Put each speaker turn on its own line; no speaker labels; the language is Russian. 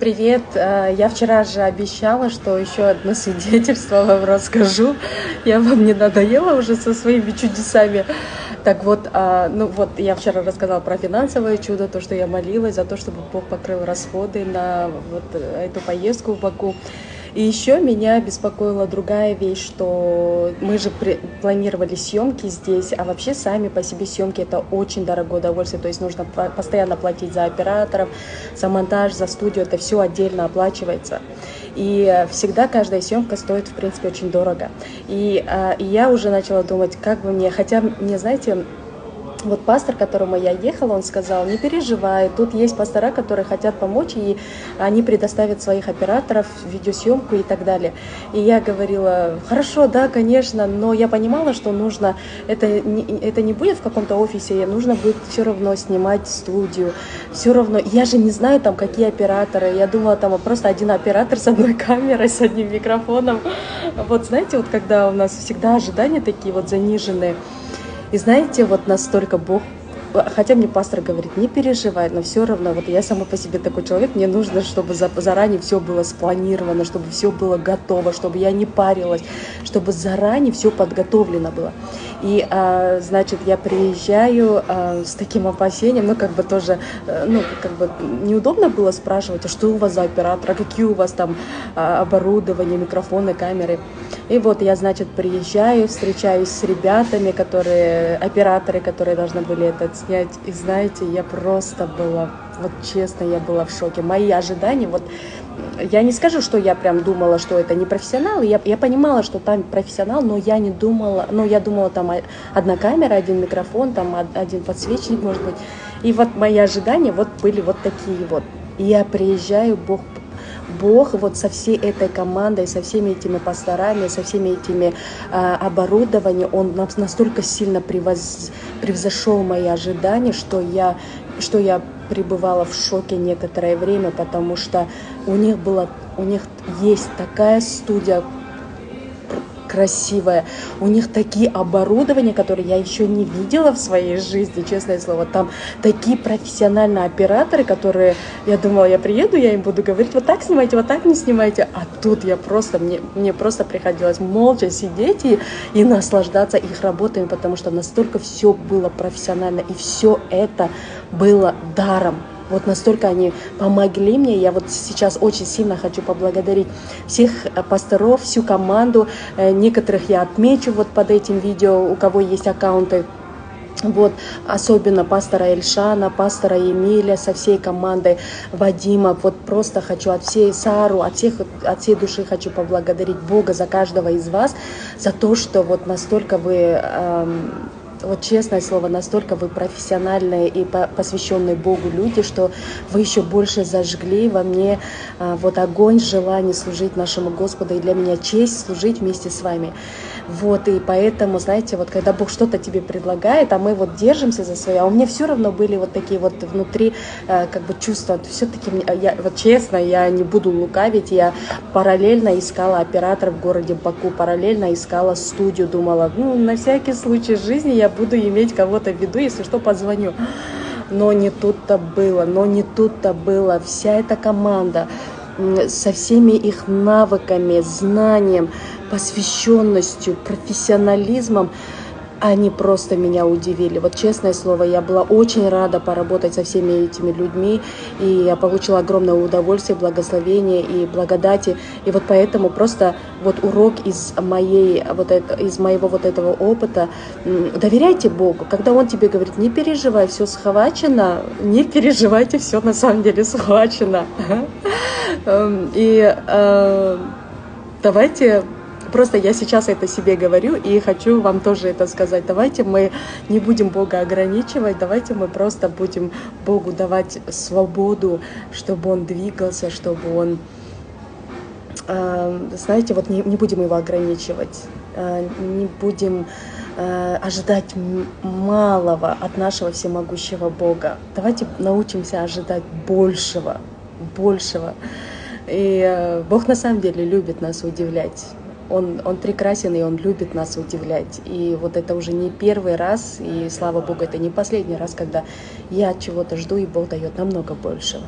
Привет. Э, я вчера же обещала, что еще одно свидетельство вам расскажу. Я вам не надоела уже со своими чудесами. Так вот, а, ну вот я вчера рассказала про финансовое чудо, то, что я молилась за то, чтобы Бог покрыл расходы на вот эту поездку в Баку. И еще меня беспокоила другая вещь, что мы же планировали съемки здесь, а вообще сами по себе съемки это очень дорогое удовольствие, то есть нужно постоянно платить за операторов, за монтаж, за студию, это все отдельно оплачивается. И всегда каждая съемка стоит, в принципе, очень дорого. И, а, и я уже начала думать, как бы мне, хотя мне, знаете, вот пастор, к которому я ехала, он сказал, не переживай, тут есть пастора, которые хотят помочь, и они предоставят своих операторов, видеосъемку и так далее. И я говорила, хорошо, да, конечно, но я понимала, что нужно, это не, это не будет в каком-то офисе, нужно будет все равно снимать студию, все равно, я же не знаю там, какие операторы, я думала, там просто один оператор с одной камерой, с одним микрофоном. Вот знаете, вот когда у нас всегда ожидания такие вот заниженные, и знаете, вот настолько Бог хотя мне пастор говорит, не переживай, но все равно, вот я сама по себе такой человек, мне нужно, чтобы заранее все было спланировано, чтобы все было готово, чтобы я не парилась, чтобы заранее все подготовлено было. И, а, значит, я приезжаю а, с таким опасением, ну, как бы тоже, э, ну, как бы неудобно было спрашивать, а что у вас за оператор, а какие у вас там а, оборудование, микрофоны, камеры. И вот я, значит, приезжаю, встречаюсь с ребятами, которые, операторы, которые должны были это снять. И знаете, я просто была, вот честно, я была в шоке. Мои ожидания, вот я не скажу, что я прям думала, что это не профессионал. Я, я понимала, что там профессионал, но я не думала, ну, я думала, там одна камера, один микрофон, там один подсвечник, может быть. И вот мои ожидания вот были вот такие вот. Я приезжаю, Бог Бог вот со всей этой командой, со всеми этими пасторами, со всеми этими э, оборудованием, Он настолько сильно превоз, превзошел мои ожидания, что я, что я пребывала в шоке некоторое время, потому что у них было, у них есть такая студия красивая. У них такие оборудования, которые я еще не видела в своей жизни, честное слово. Там такие профессиональные операторы, которые, я думала, я приеду, я им буду говорить, вот так снимайте, вот так не снимайте. А тут я просто, мне, мне просто приходилось молча сидеть и, и наслаждаться их работами, потому что настолько все было профессионально, и все это было даром. Вот настолько они помогли мне. Я вот сейчас очень сильно хочу поблагодарить всех э, пасторов, всю команду. Э, некоторых я отмечу вот под этим видео, у кого есть аккаунты вот, особенно пастора Эльшана, пастора Емеля со всей командой Вадима. Вот просто хочу от всей Сару, от всех, от всей души хочу поблагодарить Бога за каждого из вас, за то, что вот настолько вы эм, вот честное слово, настолько вы профессиональные и посвященные Богу люди, что вы еще больше зажгли во мне а, вот огонь желания служить нашему Господу, и для меня честь служить вместе с вами. Вот, и поэтому, знаете, вот когда Бог что-то тебе предлагает, а мы вот держимся за свое, а у меня все равно были вот такие вот внутри э, как бы чувства, все-таки, я, вот честно, я не буду лукавить, я параллельно искала оператора в городе Баку, параллельно искала студию, думала, ну, на всякий случай жизни я буду иметь кого-то в виду, если что, позвоню. Но не тут-то было, но не тут-то было. Вся эта команда со всеми их навыками, знанием, посвященностью, профессионализмом, они просто меня удивили. Вот честное слово, я была очень рада поработать со всеми этими людьми, и я получила огромное удовольствие, благословение и благодати. И вот поэтому просто вот урок из, моей, вот это, из моего вот этого опыта, доверяйте Богу. Когда Он тебе говорит, не переживай, все схвачено, не переживайте, все на самом деле схвачено. Эм, и э, давайте Просто я сейчас это себе говорю и хочу вам тоже это сказать. Давайте мы не будем Бога ограничивать, давайте мы просто будем Богу давать свободу, чтобы Он двигался, чтобы Он, э, знаете, вот не, не будем Его ограничивать, э, не будем э, ожидать малого от нашего всемогущего Бога. Давайте научимся ожидать большего, большего. И Бог на самом деле любит нас удивлять он, он прекрасен, и он любит нас удивлять. И вот это уже не первый раз, и слава богу, это не последний раз, когда я чего-то жду, и Бог дает намного большего.